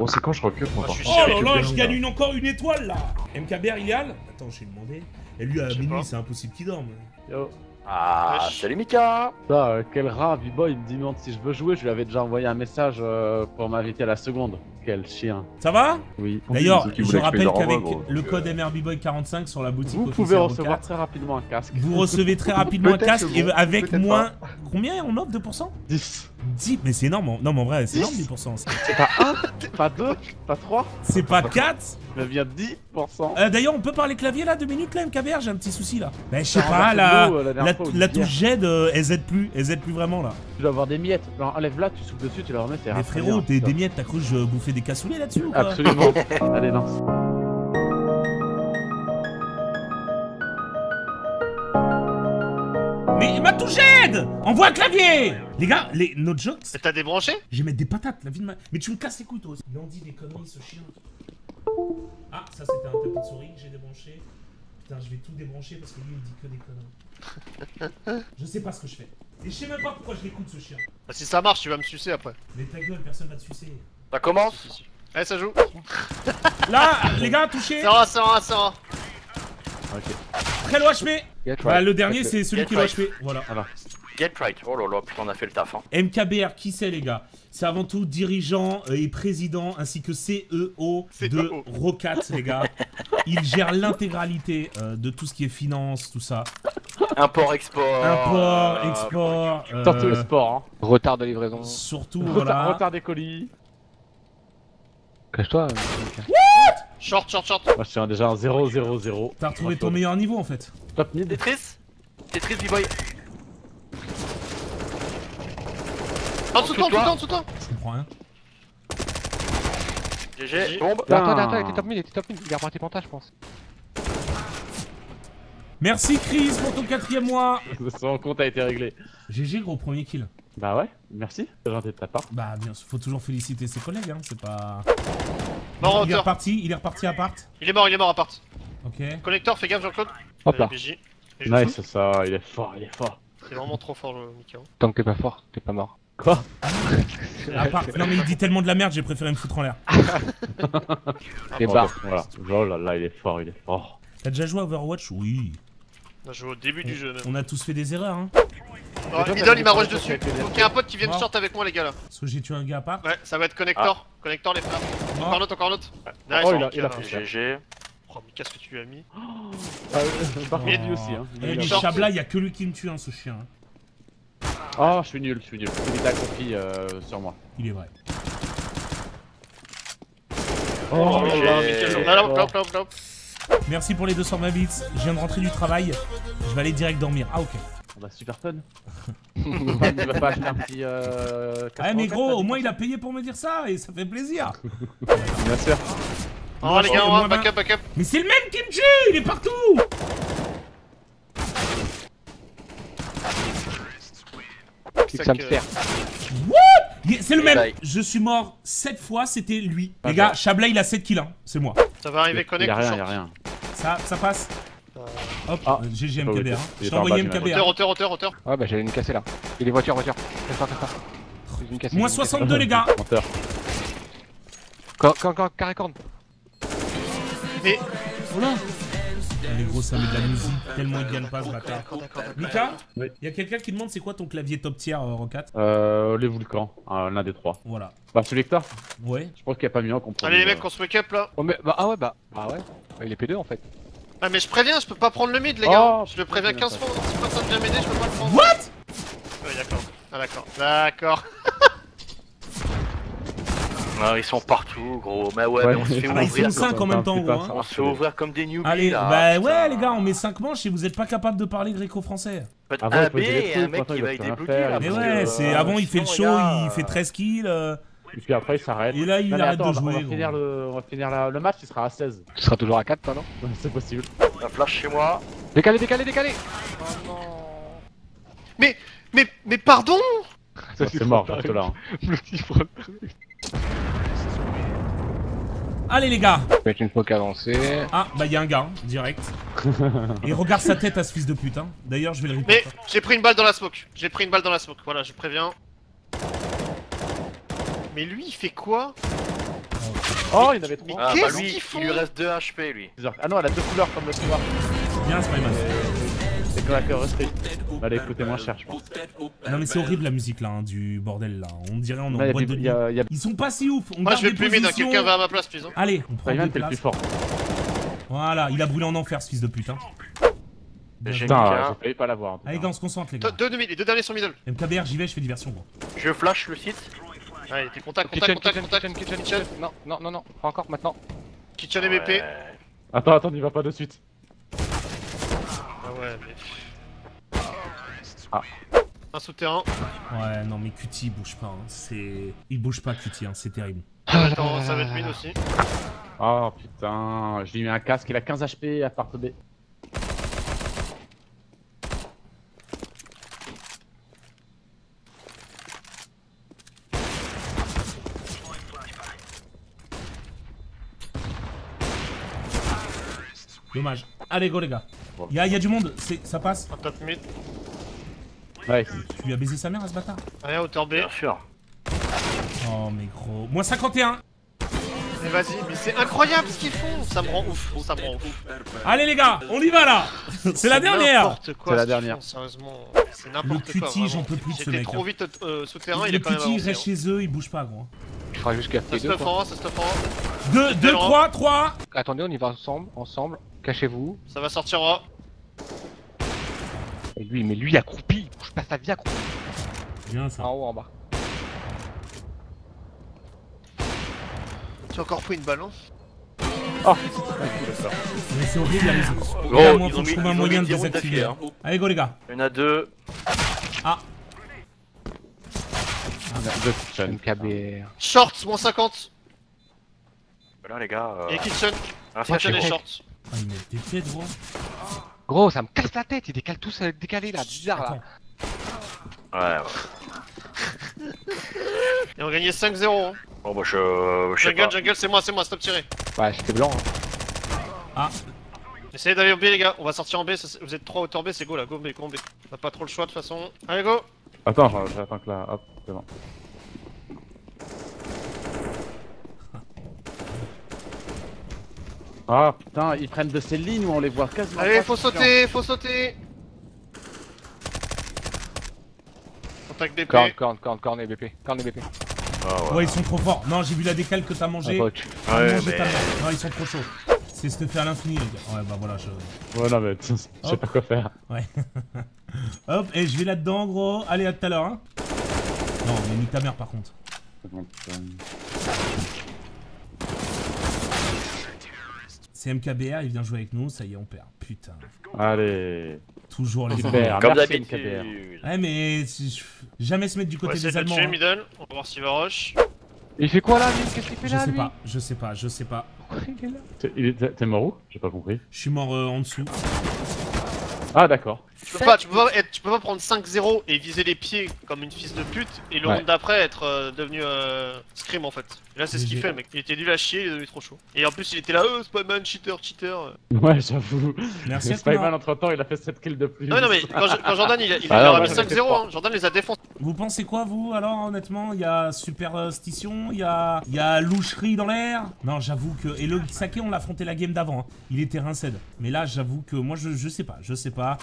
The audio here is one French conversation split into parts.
Bon, c'est quand je recule, je suis Oh là je gagne une, encore une étoile là MKBR illégal Attends, je vais demander. Et lui, à minuit, c'est impossible qu'il dorme. Yo. Ah, Wesh. salut Mika euh, quel rat, B-Boy, il me demande si je veux jouer. Je lui avais déjà envoyé un message euh, pour m'inviter à la seconde. Quel chien. Ça va Oui. D'ailleurs, je rappelle qu'avec le code MRBBoy45 sur la boutique Vous pouvez recevoir très rapidement un casque. vous recevez très rapidement un casque que et avec moins. Combien on offre 2% 10. 10 Mais c'est énorme. Non, mais en vrai, c'est énorme 10. 10%. c'est- C'est pas 1, pas 2, pas 3, C'est pas 4 mais bien 10%. Euh, D'ailleurs, on peut parler clavier là, deux minutes là, MKBR, j'ai un petit souci là. Bah, je sais pas, la, euh, la la, fois, touche Z, euh, elle aide plus, elle aide plus vraiment là. Tu dois avoir des miettes. Enlève là, tu souffles dessus, tu la remets, c'est Mais frérot, des miettes, t'as cru que je bouffais des cassoulets là-dessus ou quoi Absolument. Allez, lance. Mais ma touche aide Envoie un clavier Les gars, les, notre jokes, t'as débranché? je vais mettre des patates, la vie de ma... Mais tu me casses les couilles toi aussi. Il en dit des conneries ce chien. Ah, ça c'était un tapis de souris que j'ai débranché. Putain, je vais tout débrancher parce que lui il me dit que des conneries. Je sais pas ce que je fais. Et je sais même pas pourquoi je l'écoute ce chien. Bah, Si ça marche, tu vas me sucer après. Mais ta gueule, personne va te sucer. Ça commence Allez, ça joue. Là, les gars, touché C'est un, c'est un, c'est un. Très low HP Bah, le dernier c'est celui Get qui est low. HP. Voilà. Get right. Oh là là, putain, on a fait le taf, hein. MKBR, qui c'est les gars? C'est avant tout dirigeant euh, et président ainsi que CEO de CEO. Rocat les gars. Il gère l'intégralité euh, de tout ce qui est finance, tout ça. Import-export. Import, euh, export, euh, Surtout le sport. Hein. Retard de livraison. surtout Retard, voilà. retard des colis. Cache-toi. Short, short, short. Moi, je suis déjà en 0-0-0. T'as retrouvé ton meilleur niveau en fait. Top mid. Tetris? Tetris, B-Boy. En dessous de toi, en dessous de toi, en dessous de toi. Je comprends rien. GG, bombe. Putain. Attends, attends, il était top mid, il était top mid. Il a raté Panta, je pense. Merci Chris pour ton quatrième mois. Son compte a été réglé. GG gros premier kill. Bah ouais, merci. C'est gentil de ta part. Bah bien sûr, faut toujours féliciter ses collègues hein, c'est pas... Mort en il est reparti, il est reparti à part. Il est mort, il est mort à part. Ok. Connecteur, fais gaffe, Jean-Claude. Hop là. Euh, Nice, ça, il est fort, il est fort. C'est vraiment trop fort, le Mika. Tant que t'es pas fort, t'es pas mort. Quoi? À part... Non mais il dit tellement de la merde, j'ai préféré me foutre en l'air. Les Oh, barres. Voilà. Oh là là, il est fort, il est fort. T'as déjà joué à Overwatch? Oui. On a joué au début du jeu, même. On a tous fait des erreurs hein. Oh, toi, Idol, il m'a des rush points dessus. avec les Faut qu'il y ait un pote qui vienne Mort. short avec moi, les gars, là. Parce que j'ai tué un gars à part. Ouais, ça va être connector. Connector, les frères. Encore un autre, encore un autre. Ouais. Oh, il a- ok, il a là. fait GG. Oh, mais qu'est-ce que tu lui as mis? Ah, euh, par contre, lui aussi. Hein. Eh, Il mais est short. Chabla, il y a que lui qui me tue hein, ce chien. Oh, je suis nul, je suis nul. Il est accompi euh, sur moi. Il est vrai. Oh. Merci pour les 220 bits. Je viens de rentrer du travail. Je vais aller direct dormir. Ah ok. Super fun. tu vas pas- acheter un petit. Euh, Ah mais 84, gros, au moins il a payé pour me dire ça et ça fait plaisir. Bien sûr. Oh, les gars, on Moi, va, ben- backup, backup. Mais c'est le même qui me tue, il est partout. Ça. Il- C'est le même. Je suis mort 7 fois, c'était lui. Les gars, bah. Chabla il a 7 kills, hein. c'est moi. Ça va arriver, Il connect y a rien, il y a rien. Ça, ça passe. Hop, Ah. euh, GG Oh, MKBR. hein. était- Je t'ai en envoyé MKBR. Hauteur, hauteur, hauteur, hauteur. Ouais, bah j'allais une casser là. Il est voiture, voiture. Casse-toi, casse-toi. J'ai une cassée, Moins j'ai une cassée. 62 les gars. Menteur. Quand, quand, quand, carré corne. Mais. Les gros, ça met de la musique tellement il gagne pas ce bâtard. Oui. Il y a quelqu'un qui demande c'est quoi ton clavier top tier euh, Rocat Euh, les volcans, euh, l'un des trois. Voilà. Bah, celui que t'as, Ouais. je pense qu'il n'y a pas mieux en comprendre. Allez, les mecs, on se wake up là. Oh, mais, bah, ah ouais, bah, bah ouais. Bah, il est P2 en fait. Ah, mais je préviens, je peux pas prendre le mid, les gars. Oh, je le préviens putain, 15 fois. Si personne vient m'aider, je peux pas le prendre. What? Ouais, d'accord. Ah, d'accord. D'accord. Ah, ils sont partout, gros. Mais ouais, Ouais. mais on se fait Ah bah, ils ouvrir. sont 5 en même temps, gros. hein. On se fait ouvrir comme des newbies Allez, là. bah putain. ouais les gars, on met 5 manches et vous êtes pas capable de parler gréco-français. Avant, un il B et un mec qui va aider là. Mais ouais, c'est euh, avant il fait le show, gars, il fait euh, 13 kills. Et puis après, il s'arrête. Et là il Non, mais arrête attends, de on va- jouer. On va finir, gros. le... on va finir la- le match, il sera à 16. Tu seras toujours à 4, toi, non C'est possible. Un flash chez moi. Décalé, décalé, décalé Mais, mais, mais pardon Ça, c'est mort, je reste là. hein. Le petit front. Allez les gars être une fois avancée. Ah bah il y a un gars, hein, direct. Et regarde sa tête à ce fils de pute. Hein. D'ailleurs je vais le. Mais j'ai pris une balle dans la smoke. J'ai pris une balle dans la smoke. Voilà, je préviens. Mais lui, il fait quoi Oh, il y en avait Mais trois. Ah, bah qu'est-ce lui, qu'ils font il lui reste 2 HP lui. Ah non, elle a deux couleurs comme le soir. Bien, Spyman. C'est comme la. Va aller coûter moins cher, je pense. Non, mais c'est horrible la musique là, hein, du bordel là. On dirait on est Là, en y a boîte de plus- nuit. y a- y a- Ils sont pas si ouf. On Moi, garde je vais des plus positions. quelqu'un va à ma place, please. hein. Allez, on prend Spyman, t'es le plus places. fort. Voilà, il a brûlé en enfer ce fils de pute. Hein. J'ai Putain, failli pas l'avoir. Allez, gars, on se concentre les Deux, gars. deux, demi- les deux derniers sont middle. MKBR, j'y vais, je fais diversion gros. Je flash le site. Allez, t'es contact, Kitchen, contact, kitchen, contact, kitchen, contact, kitchen, kitchen, kitchen. Non, non, non, non, pas encore maintenant. kitchen et BP. Ouais. Attends, attends, n'y va pas de suite. Ah ouais, mais. Ah. Un souterrain. Ouais, non, mais Cutie il bouge pas. Hein. C'est... Il bouge pas, Cutie, hein. c'est terrible. Attends, ça va être mid aussi. Oh putain, je lui mets un casque, il a 15 HP à part B. Dommage. Allez, go les gars. Y'a y a du monde, ça passe. Un top mid. Ouais, Tu lui as baisé sa mère à ce bâtard Rien, hauteur B. Bien sûr. Oh, mais gros. Moins 51 Mais vas-y, mais c'est incroyable ce qu'ils font. Ça me rend ouf, ça me rend ouf. Allez les gars, on y va là C'est la dernière. C'est la dernière. font, Sérieusement, c'est Le n'importe quoi. cutie, j'en peux plus de ce mec. trop hein. vite euh, souterrain, il Le est quand même reste hein. chez eux, il bouge pas gros. Je ferai jusqu'à Ça P2 stuff quoi. en, ça stuff en. 2, 2, Laurent. 3, 3 Attendez, on y va ensemble, ensemble. Cachez-vous. Ça va sortir en. Et lui, mais lui accroupi, il bouge pas sa vie accroupi. Bien ça. En haut, en bas. Tu as encore pris une balle, hein Mais c'est horrible la musique. Oh, Là, moi, ils faut que je trouve un moyen de 10 rounds désactiver. hein. Allez go les gars. Il y en a deux. deux kitchen. MKBR. Short, moins 50. Voilà les gars. euh, Et kitchen. ah, ça, Kitchen c'est et bon. Ah, il met des têtes gros. Gros, ça me casse la tête, il décale tous euh, décalé là, bizarre là. Ouais, ouais. Et on gagnait 5-0. Hein. Bon bah je, je sais Jungle, pas. jungle, c'est moi, c'est moi, stop tiré. Ouais, j'étais blanc. hein. Essayez d'aller au B, les gars. On va sortir en B. ça, Vous êtes 3 hauteur B, c'est go là. Go B, go B. On a pas trop le choix de toute façon. Allez, go. Attends, j'attends que là. Hop, c'est bon. Ah putain, ils prennent de ces lignes où on les voit quasiment Allez, pas, faut sauter, faut sauter. Contact BP. Corne, corne, corne, corne et BP. Corne et BP. Ah, ouais. Ouais, ils sont trop forts. Non, j'ai vu la décale que t'as Ah, mangé. tu- T'as Ouais, mangé mais-. Non, ils sont trop chauds. C'est se fait à l'infini, les gars. Ouais, bah voilà, je. Ouais, non, mais je sais pas quoi faire. Ouais. Hop, et je vais là-dedans, gros. Allez, à tout à l'heure, hein. Non, mais nique ta mère par contre. Donc, euh, C'est MKBR, il vient jouer avec nous, ça y est, on perd. Putain. Allez. Toujours les Super. Comme d'habitude. MKBR. Ouais, mais si- jamais se mettre du côté des de le Allemands. tuer, hein. middle. On va voir s'il va rush. Il fait quoi là, lui Qu'est-ce qu'il fait Je là, sais lui pas, je sais pas, je sais pas. T'es mort où? J'ai pas compris. Je suis mort euh, en dessous. Ah, d'accord. Tu peux pas, tu peux pas, être, tu peux pas prendre 5-0 et viser les pieds comme une fils de pute et le Ouais. round d'après être euh, devenu euh, scrim en fait. Et là c'est ce qu'il fait le mec. Il était nul à chier, il est devenu trop chaud. Et en plus il était là, oh Spyman, cheater, cheater. Ouais, j'avoue. Merci Spyman, entre temps, il a fait 7 kills de plus. Non, mais non mais quand, je- quand Jordan il, a- il Ah leur a mis j'en étais 5-0, fort. hein. Jordan les a défoncés. Vous pensez quoi, vous, alors, honnêtement? Il y a superstition, il y a, il y a loucherie dans l'air? Non, j'avoue que. Et le Saké, on l'a affronté la game d'avant. hein. Il était rinced. Mais là, j'avoue que moi, je, je sais pas, je sais pas.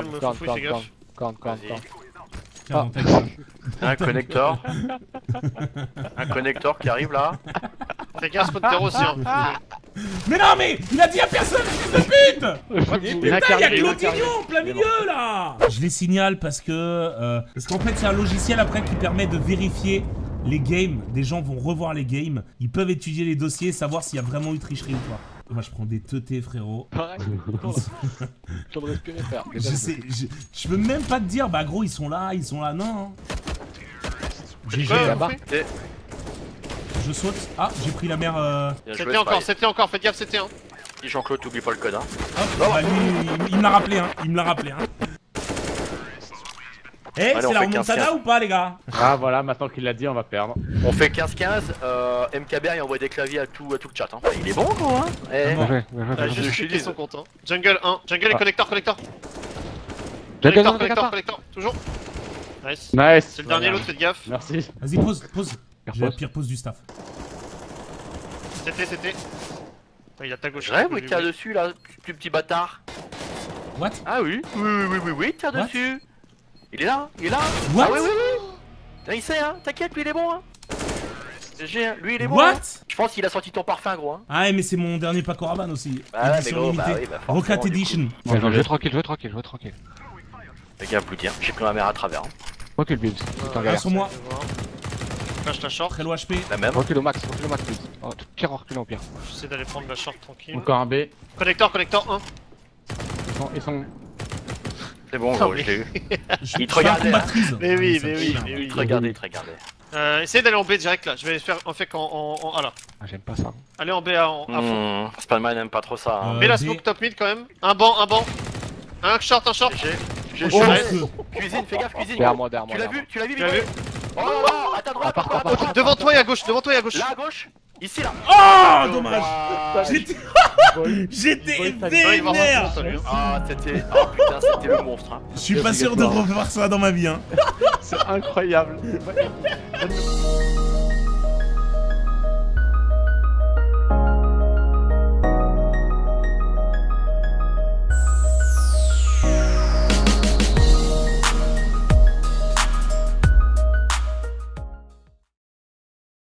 Corne, me corne, foufouille, corne, fais corne, gaffe. corne, corne, Vas-y. corne. Tiens, Ah. Un connector. Un connector qui arrive là. Fais gaffe, Splinter aussi. Hein. Mais non, mais il a dit à personne, fils de pute Et Il putain, il y a en plein milieu là Je les signale parce que. euh, parce qu'en fait, c'est un logiciel après qui permet de vérifier les games. Des gens vont revoir les games. Ils peuvent étudier les dossiers, savoir s'il y a vraiment eu tricherie ou pas. Moi, je prends des teutés, frérot. Pareil. Je de respirer, frère. Je sais, je, je peux même pas te dire, bah gros, ils sont là, ils sont là, non. GG, Ouais, là-bas. foufouille. T'es- je saute. Ah, j'ai pris la mer. Euh... C'était encore, c'était encore, faites gaffe, c'était un. Dis Jean-Claude, t'oublies pas le code hein. Hop, bah lui, il, il me l'a rappelé, hein. Il me l'a rappelé, hein. Eh, c'est la remontada 15-15. ou pas, les gars Ah, voilà, maintenant qu'il l'a dit, on va perdre. On fait 15-15, euh, MKBR il envoie des claviers à tout, à tout le chat. Hein. Il est bon gros hein eh, Bon. Bien joué, bien joué, Ah, bien juste joué. je cliquer dis. son compte. Hein. Jungle 1, jungle et Ah. Jungle, Collector, non, collector, collector. collector. Toujours. Nice. Nice. C'est le dernier, l'autre, faites gaffe. Merci. Vas-y, pose, pose. J'ai la pire pose du staff. C'était, c'était. Il a ta gauche. Oui, il tire dessus là, tu petit bâtard. What? Ah oui Oui, oui, oui, oui, tire What? dessus. Il est là, il est là. What? Ah oui, oui, oui. Il sait, hein, t'inquiète, lui il est bon, hein. Hein, lui il est bon. hein. What Je pense qu'il a sorti ton parfum, gros. Hein. Ah ouais, mais c'est mon dernier Paco Rabanne aussi. Bah mais gros, bah oui, bah forcément, Rocket du coup. Edition. Non, jouez tranquille, jouez tranquille, jouez tranquille. Le gars, applaudir. J'ai pris ma mère à travers. Hein. Recule, Bibs. En galère. sur moi. Je vais. Flash la short. Très low HP. La même. Recule au max, recule au max, Bibs. Oh, pire, recule au pire. J'essaie d'aller prendre la short tranquille. Encore un B. Connecteur, connecteur 1. Ils sont. Ils sont... C'est bon, gros, mais- je l'ai eu. Je Il te regardait, hein. Mais oui, mais oui, mais oui. Il te regardait, il te regardait. Euh, essayez d'aller en B direct là. Je vais faire en fait qu'en en, en A là. Ah, j'aime pas ça. Allez en B à, en- à fond. Hmm, Spider-Man n'aime pas trop ça. Hein. Euh, Mets la B. smoke top mid quand même. Un banc, un banc. Un short, un short. Oh, je Ouais. peux. Cuisine, fais gaffe, cuisine. Derrière moi, derrière moi. Tu l'as derrière vu Tu l'as vu, Tu l'as vu Oh là là, à ta droite, À ta. Oh, devant toi et à gauche, devant toi et à gauche. Là à gauche Ici là Oh, dommage. Ah, J'étais J'étais vénère. Ah, c'était. Oh putain, c'était le monstre. Hein. Je suis pas sûr de revoir ça dans ma vie. Hein. C'est incroyable.